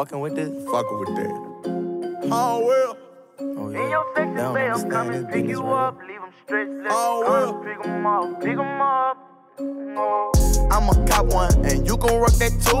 fucking with this? Fucking with that. Oh well. Oh, yeah. In your section, They don't I'm coming, this pick business you right up, leave 'em stretched, let Oh, well. pick 'em up, pick 'em up. Oh. I'ma cop one and you gon' rock that too.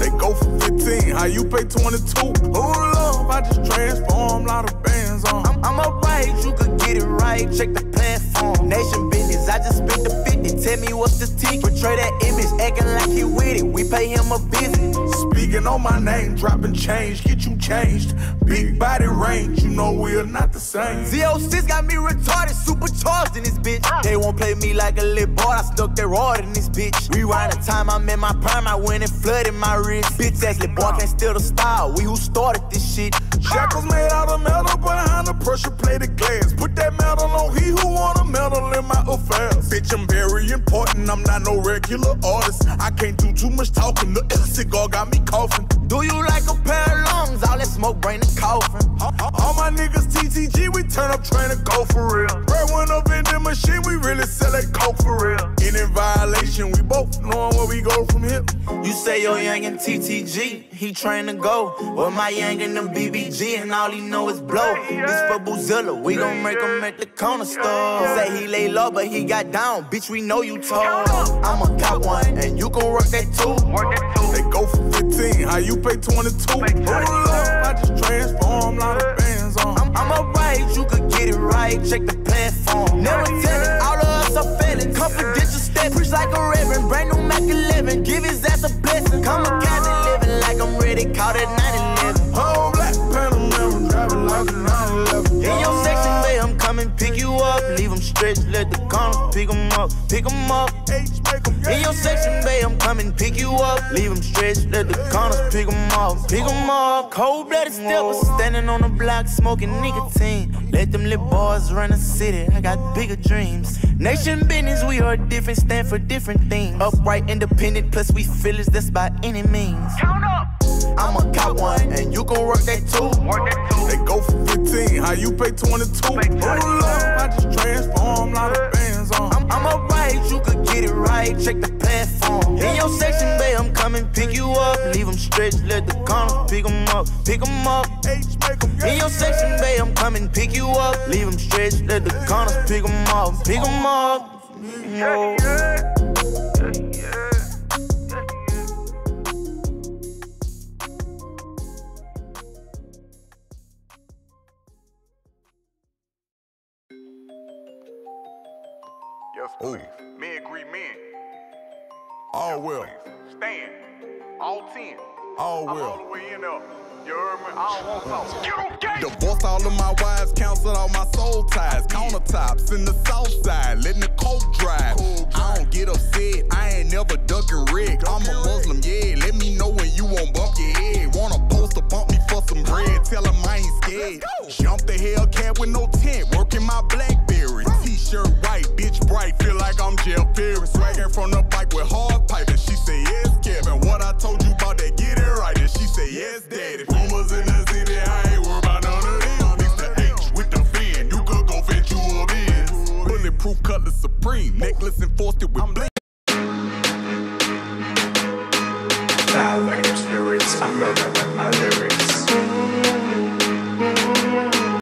They go for 15, how you pay 22? Hold up, I just transform, a lot of bands on. I'm, I'm alright, you could get it right. Check the platform. Nation business, I just spent the 50. Tell me what's the ticket. Portray that image, acting like he with it. We pay him a visit. Speaking on my name, dropping change, get you changed. Big body range, you know we're not the same. Z06 got me retarded, supercharged in this bitch. They won't play me like a little boy, I stuck their rod in this bitch. Rewind the time I'm in my prime, I went and flooded my wrist. Bitch ass little boy can't steal the style. We who started this shit. Shackles made out of metal behind the pressure plated glass. Put that metal on he who wanna meddle in my affairs. Bitch, I'm very important, I'm not no regular artist. I can't do too much talking, the cigar got me coughing. Do you like a pair of lungs? All that smoke brain and coughing. All, my niggas turn up trying to go for real. Bread up in the machine, we really sell that coke for real. Any violation, we both knowing where we go from here. You say your young and TTG, he train to go. Well, my young and them BBG, and all he know is blow. This for Boozilla, we gon' make him at the corner store. Say he lay low, but he got down. Bitch, we know you told. I'ma cop one, and you can work that too. Work that too. They go for 15, how you pay 22? Hold up, I just transform, lot on. I'm, alright, you could get it right. Check the platform. Never tell it, all of us are failing. Confidential step, preach like a reverend. Brand new Mac 11, give his ass a blessing. Come a living like I'm ready, caught at 9 up. Leave them stretched, let the corners pick 'em up, pick 'em up. H, make 'em In your section, babe, I'm coming, pick you up. Leave them stretched, let the corners pick 'em up, pick 'em up. Cold blooded steppers, standing on the block, smoking nicotine. Let them little boys run the city, I got bigger dreams. Nation business, we are different, stand for different things. Upright, independent, plus we feelers, that's by any means. Count up. You can work that too. Work that too. They go for 15, how you pay 22? Hold up, I just transform, lot of bands on. I'm, I'm alright, you could get it right. Check the platform. In your section, babe, I'm coming, pick you up. Leave them stretched, let the corners pick 'em up, pick 'em up. H, make 'em In your section, babe, I'm coming, pick you up. Leave them stretched, let the corners pick 'em up, pick 'em up. Yeah. Yes, please. Men greet men. All well, Stand. All 10. all I'm all well. the way in there. You heard me? I don't want talk. Get on game. Divorce all of my wives, canceled all my soul ties. Countertops in the south side, letting the coke drive. I don't get upset, I ain't never ducking Rick. I'm a Muslim, yeah. Let me know when you won't bump your head. Wanna post or bump me for some bread, tell him I ain't scared. Jump the Hellcat with no tent, working my Blackberry. T-shirt white, bitch bright, feel like I'm Jeff Perry. Swagging from the bike with hard pipe, and she say yes, Kevin. What I told you about that, get it right, and she say yes, daddy. Rumors in the city, I ain't worried about none of them. The H with the fin, you could go fetch you a Benz. Bulletproof color supreme, necklace enforced it with bling. Style and experience another